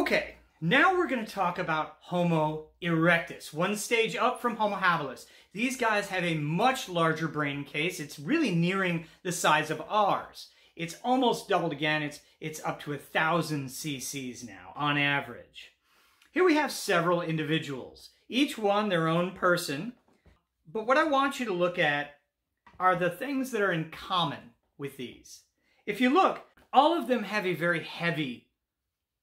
Okay, now we're going to talk about Homo erectus, one stage up from Homo habilis. These guys have a much larger brain case. It's really nearing the size of ours. It's almost doubled again. It's, it's up to a thousand cc's now on average. Here we have several individuals, each one their own person. But what I want you to look at are the things that are in common with these. If you look, all of them have a very heavy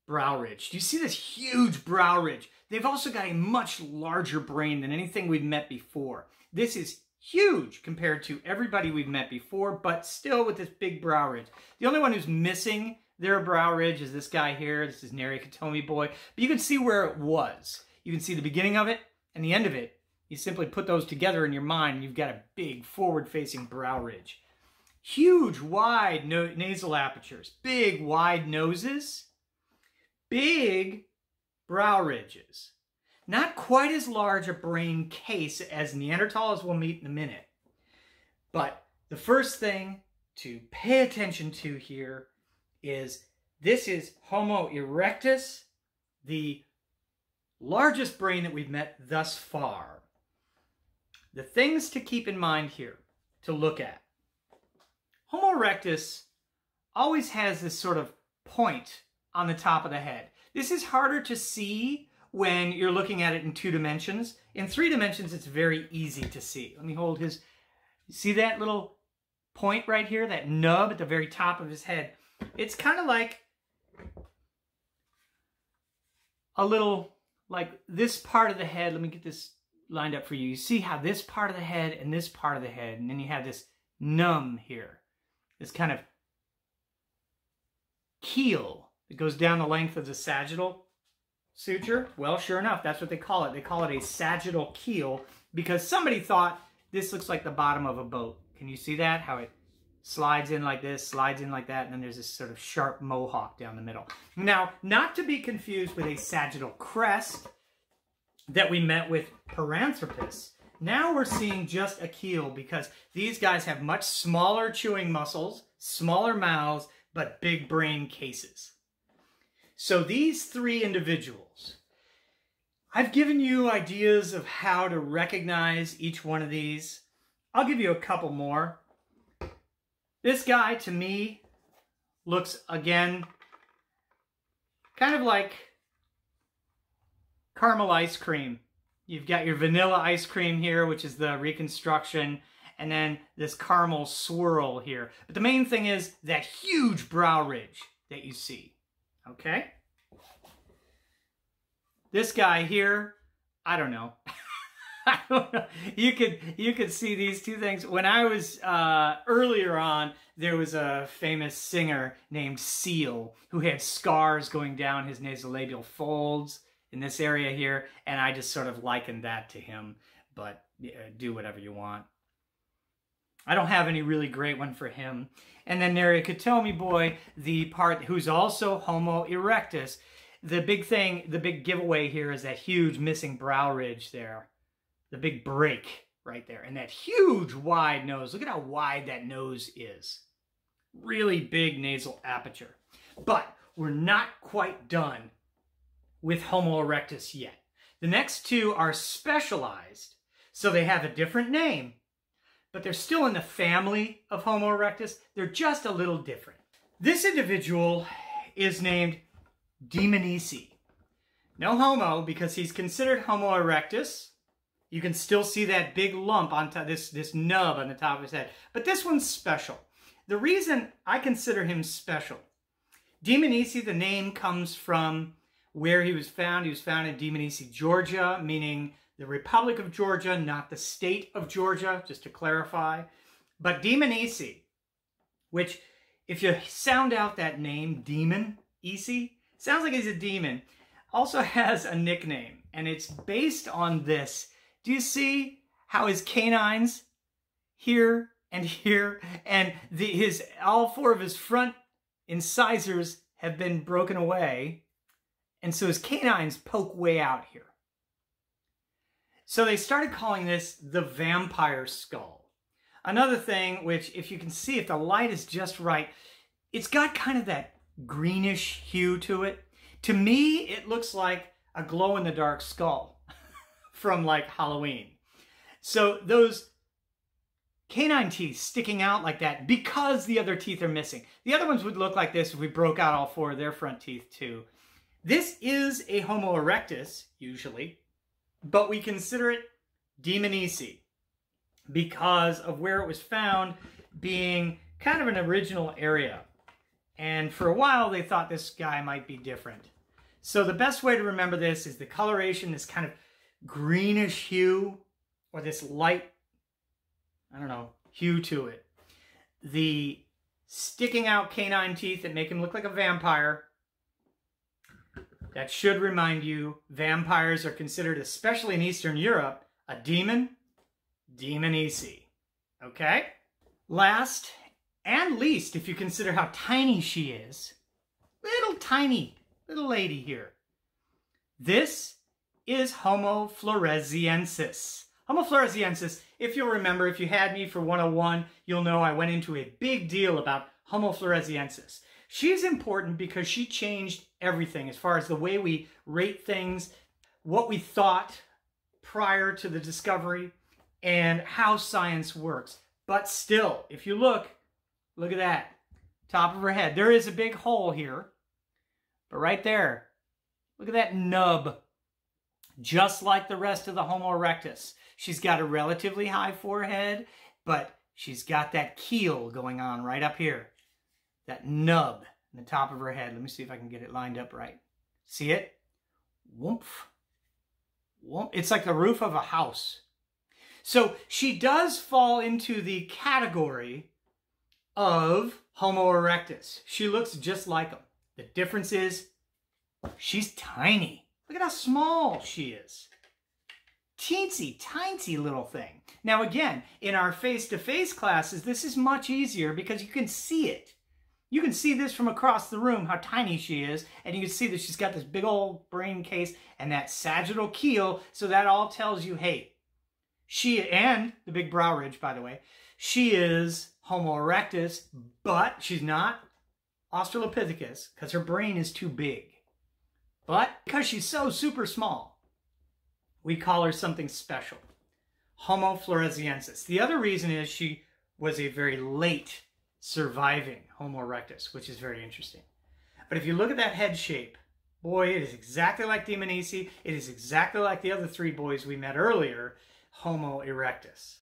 brow ridge. Do you see this huge brow ridge? They've also got a much larger brain than anything we've met before. This is huge compared to everybody we've met before, but still with this big brow ridge. The only one who's missing their brow ridge is this guy here. This is Neri Nariokotome boy. But you can see where it was. You can see the beginning of it and the end of it. You simply put those together in your mind and you've got a big forward-facing brow ridge. Huge, wide no nasal apertures, big, wide noses, big brow ridges. Not quite as large a brain case as Neanderthal, as we'll meet in a minute. But the first thing to pay attention to here is this is Homo erectus, the largest brain that we've met thus far. The things to keep in mind here, to look at. Homo erectus always has this sort of point on the top of the head. This is harder to see when you're looking at it in two dimensions. In three dimensions, it's very easy to see. Let me hold his, see that little point right here, that nub at the very top of his head? It's kind of like a little, like this part of the head, let me get this lined up for you. You see how this part of the head and this part of the head, and then you have this numb here, this kind of keel it goes down the length of the sagittal suture. Well, sure enough, that's what they call it. They call it a sagittal keel because somebody thought this looks like the bottom of a boat. Can you see that? How it slides in like this, slides in like that, and then there's this sort of sharp mohawk down the middle. Now, not to be confused with a sagittal crest that we met with Paranthropus. Now we're seeing just a keel because these guys have much smaller chewing muscles, smaller mouths, but big brain cases. So these three individuals, I've given you ideas of how to recognize each one of these. I'll give you a couple more. This guy, to me, looks, again, kind of like caramel ice cream. You've got your vanilla ice cream here, which is the reconstruction, and then this caramel swirl here. But the main thing is that huge brow ridge that you see. Okay? This guy here, I don't know. You could you could see these two things. When I was uh, earlier on, there was a famous singer named Seal who had scars going down his nasolabial folds in this area here, and I just sort of likened that to him. But do whatever you want. I don't have any really great one for him. And then Nariokotome boy, the part who's also Homo erectus. The big thing, the big giveaway here is that huge missing brow ridge there. The big break right there. And that huge wide nose. Look at how wide that nose is. Really big nasal aperture. But we're not quite done with Homo erectus yet. The next two are specialized, so they have a different name, but they're still in the family of Homo erectus. They're just a little different. This individual is named Dmanisi. No homo, because he's considered Homo erectus. You can still see that big lump on top, this, this nub on the top of his head. But this one's special. The reason I consider him special, Dmanisi, the name comes from where he was found. He was found in Dmanisi, Georgia, meaning the Republic of Georgia, not the state of Georgia, just to clarify. But Dmanisi, which if you sound out that name, Demon, Isi, sounds like he's a demon, also has a nickname, and it's based on this. Do you see how his canines here and here, and the, his all four of his front incisors have been broken away, and so his canines poke way out here. So they started calling this the vampire skull. Another thing, which if you can see, if the light is just right, it's got kind of that greenish hue to it. To me, it looks like a glow in the dark skull from like Halloween. So those canine teeth sticking out like that because the other teeth are missing. The other ones would look like this if we broke out all four of their front teeth too. This is a Homo erectus, usually, but we consider it Dmanisi because of where it was found being kind of an original area. And for a while, they thought this guy might be different. So the best way to remember this is the coloration, this kind of greenish hue, or this light, I don't know, hue to it. The sticking out canine teeth that make him look like a vampire. That should remind you, vampires are considered, especially in Eastern Europe, a demon, Dmanisi. Okay? Last and least, if you consider how tiny she is, little tiny little lady here. This is Homo floresiensis. Homo floresiensis, if you'll remember, if you had me for 101, you'll know I went into a big deal about Homo floresiensis. She's important because she changed everything as far as the way we rate things, what we thought prior to the discovery, and how science works. But still, if you look, look at that. Top of her head. There is a big hole here. But right there, look at that nub. Just like the rest of the Homo erectus. She's got a relatively high forehead, but she's got that keel going on right up here. That nub in the top of her head. Let me see if I can get it lined up right. See it? Woomph. Whoomp. It's like the roof of a house. So she does fall into the category of Homo erectus. She looks just like him. The difference is she's tiny. Look at how small she is. Teensy, tiny little thing. Now again, in our face-to-face -face classes, this is much easier because you can see it. You can see this from across the room, how tiny she is, and you can see that she's got this big old brain case and that sagittal keel, so that all tells you, hey, she, and the big brow ridge, by the way, she is Homo erectus, but she's not Australopithecus because her brain is too big. But because she's so super small, we call her something special. Homo floresiensis. The other reason is she was a very late surviving Homo erectus, which is very interesting. But if you look at that head shape, boy, it is exactly like Dmanisi. It is exactly like the other three boys we met earlier, Homo erectus.